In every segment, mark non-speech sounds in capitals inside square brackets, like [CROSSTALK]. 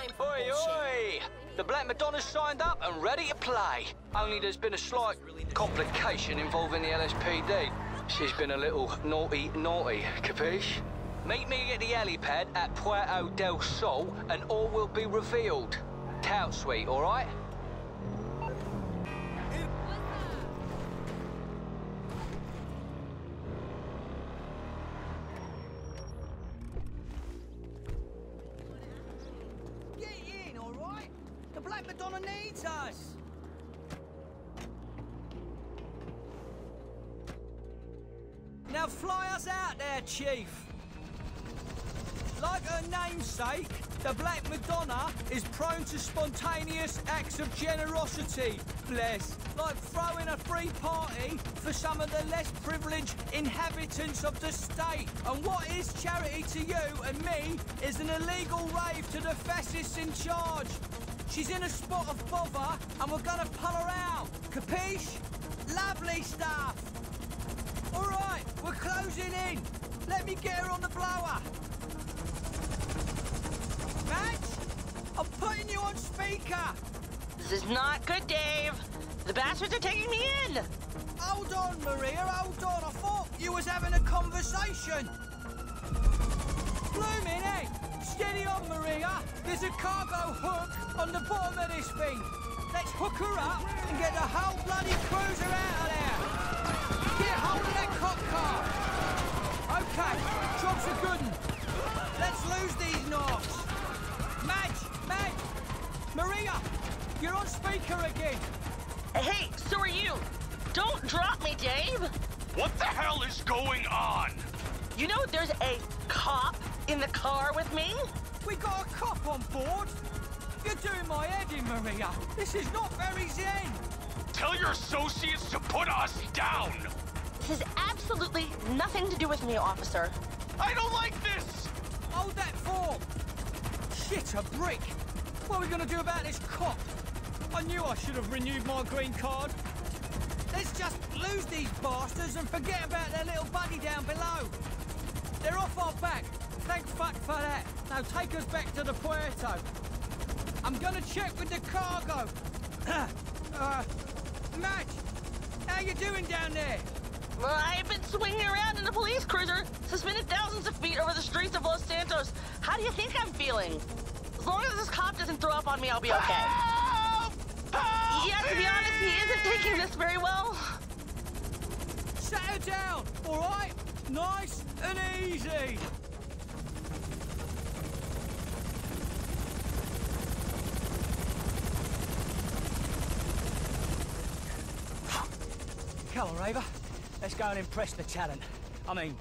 time for Oi, bullshit. oi! The Black Madonna's signed up and ready to play. Only there's been a slight complication involving the LSPD. She's been a little naughty, naughty, capiche? Meet me at the helipad at Puerto del Sol and all will be revealed. Tout sweet, alright? Get Madonna needs us. Now fly us out there, Chief. Like her namesake, the Black Madonna is prone to spontaneous acts of generosity, bless. Like throwing a free party for some of the less privileged inhabitants of the state. And what is charity to you and me is an illegal rave to the fascists in charge. She's in a spot of bother and we're gonna pull her out. Capiche? Lovely stuff. All right, we're closing in. Let me get her on the blower. Madge, I'm putting you on speaker. This is not good, Dave. The bastards are taking me in. Hold on, Maria, hold on. I thought you was having a conversation. Blooming heck. Steady on, Maria. There's a cargo hook on the bottom of this thing. Let's hook her up and get the whole bloody cruiser out of there. Get hold of that cop car. Okay, job's a good one. Let's lose these knobs. Madge, Madge, Maria, you're on speaker again. Hey, so are you. Don't drop me, Dave. What the hell is going on? You know there's a cop in the car with me? We got a cop on board. You're doing my head in, Maria. This is not very zen. Tell your associates to put us down! This has absolutely nothing to do with me, officer. I don't like this! Hold that form. Shit, a brick. What are we gonna do about this cop? I knew I should have renewed my green card. Let's just lose these bastards and forget about their little buddy down below. They're off our back. Thank fuck for that. Now take us back to the Puerto. I'm gonna check with the cargo. [CLEARS THROAT] uh, Madge, how you doing down there? Well, I've been swinging around in a police cruiser, suspended thousands of feet over the streets of Los Santos. How do you think I'm feeling? As long as this cop doesn't throw up on me, I'll be okay. Help! Help Yeah, to be honest, he isn't taking this very well. Settle down, all right? Nice and easy. Come on, Raver. Let's go and impress the talent. I mean,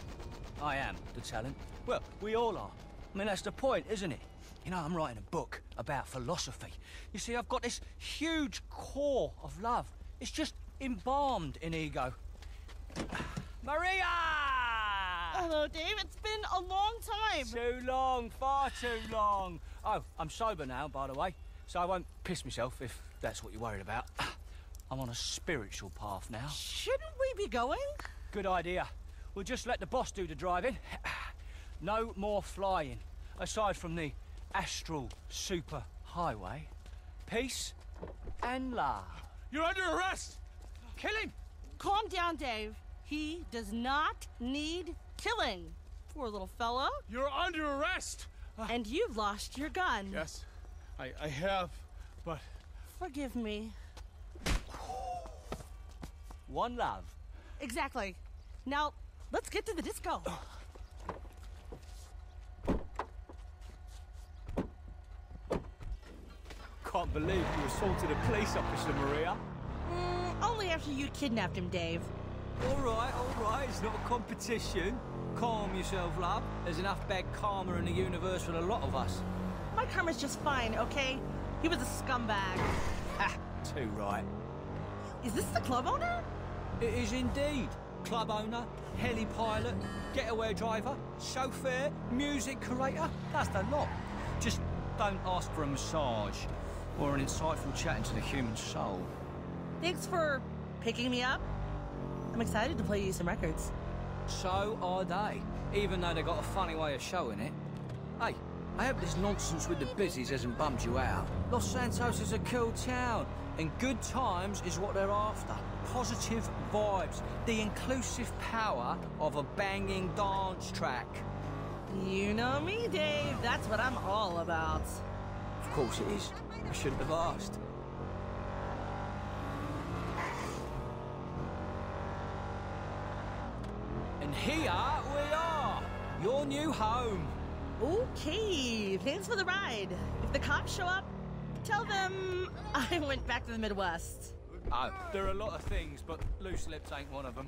I am the talent. Well, we all are. I mean, that's the point, isn't it? You know, I'm writing a book about philosophy. You see, I've got this huge core of love. It's just embalmed in ego. [SIGHS] Maria! Hello, Dave. It's been a long time. Too long, far too long. Oh, I'm sober now, by the way, so I won't piss myself if that's what you're worried about. I'm on a spiritual path now. Shouldn't we be going? Good idea. We'll just let the boss do the driving. [CLEARS THROAT] No more flying, aside from the astral super highway. Peace and love. You're under arrest! Kill him! Calm down, Dave. He does not need killing. Poor little fella. You're under arrest! And you've lost your gun. Yes, I, I have, but Forgive me. One love. Exactly. Now, let's get to the disco. [SIGHS] Can't believe you assaulted a police officer, Maria. Mm, only after you kidnapped him, Dave. All right, all right. It's not a competition. Calm yourself, love. There's enough bad karma in the universe for a lot of us. My karma's just fine, okay? He was a scumbag. Ha! Too right. Is this the club owner? It is indeed. Club owner, heli pilot, getaway driver, chauffeur, music curator. That's the lot. Just don't ask for a massage or an insightful chat into the human soul. Thanks for picking me up. I'm excited to play you some records. So are they, even though they got a funny way of showing it. Hey, I hope this nonsense with the busies hasn't bummed you out. Los Santos is a cool town, and good times is what they're after. Positive vibes, the inclusive power of a banging dance track. You know me, Dave. That's what I'm all about. Of course it is. I shouldn't have asked. And here we are, your new home. Okay, thanks for the ride. If the cops show up, tell them I went back to the Midwest. Oh, there are a lot of things, but loose lips ain't one of them.